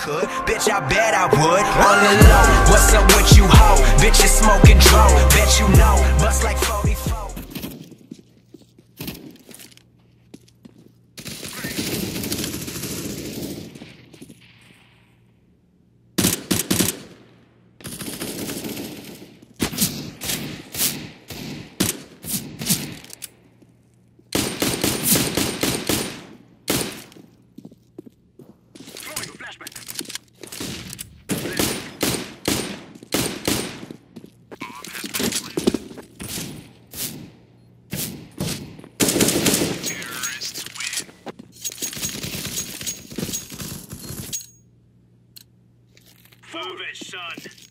could. Bitch, I bet I would. On the low, what's up with you, ho? Bitch, you smoking dro. Bet you know, bust like 44. Throwing a flashbang. Terrorists win. Move it, son.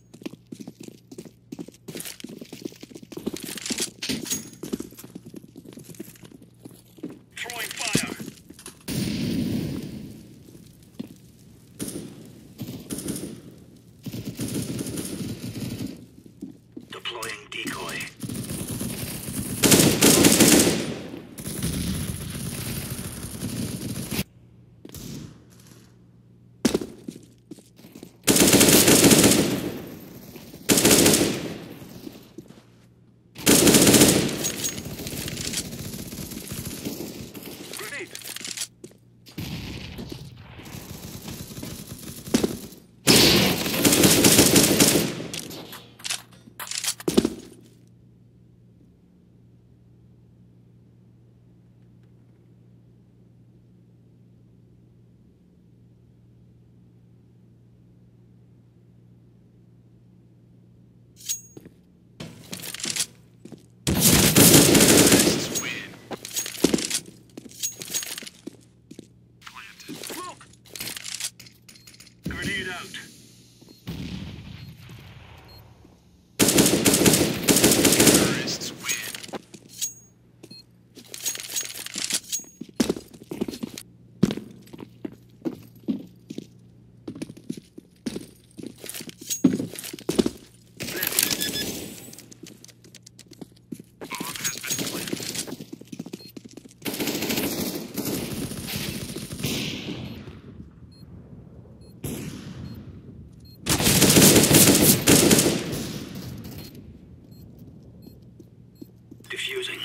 Defusing.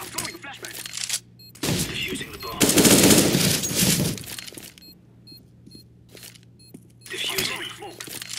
I'm throwing a flashbang. Defusing the bomb. Defusing. smoke.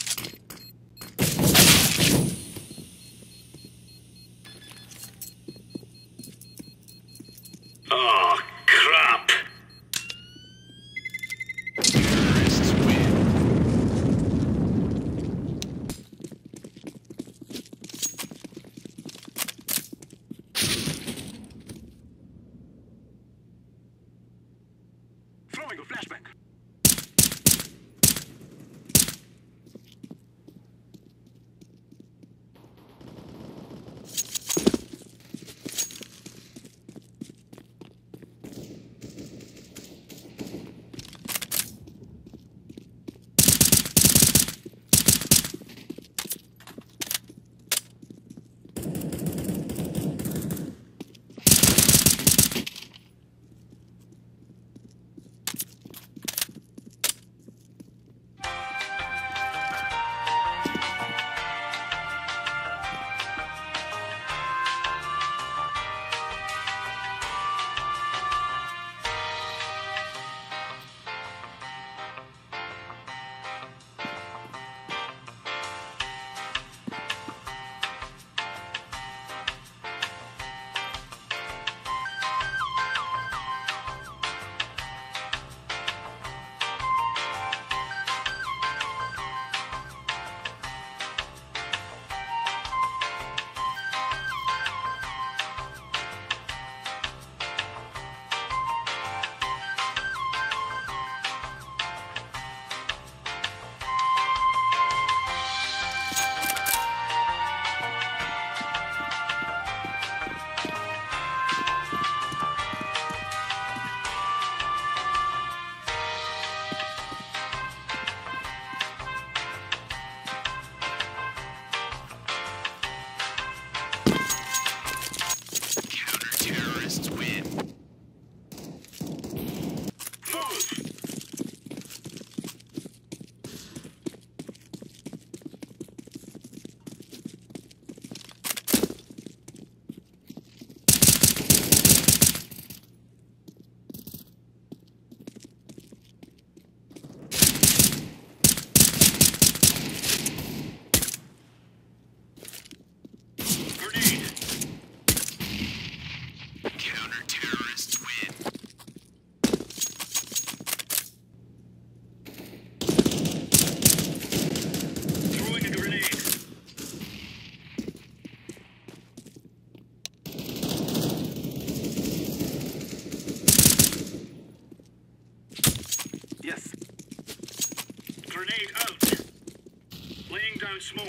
Smoke.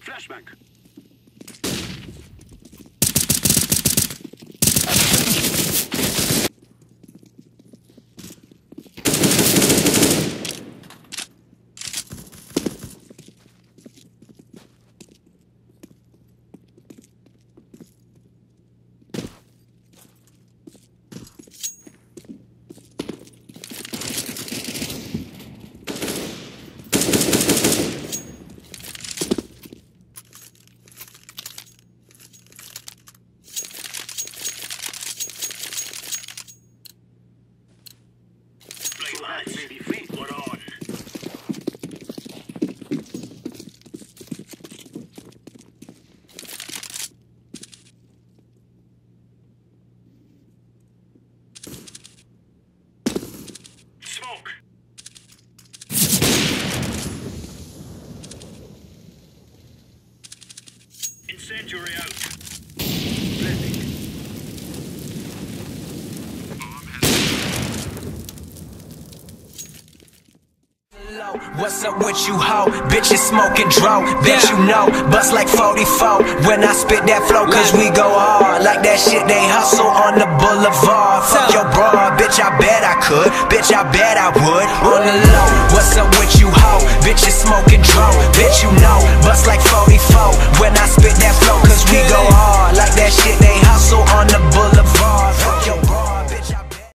Flashbang. What's up with you, hoe? Bitches smoking dro. Bet you know. Bust like 44 when I spit that flow, cause we go hard. Like that shit they hustle on the boulevard. Fuck your bra, bitch, I bet I could. Bitch, I bet I would. On the low. What's up with you, hoe? Bitches smoking dro. Bitch, you know. Bust like 44 when I spit that flow, cause we go hard. Like that shit they hustle on the boulevard.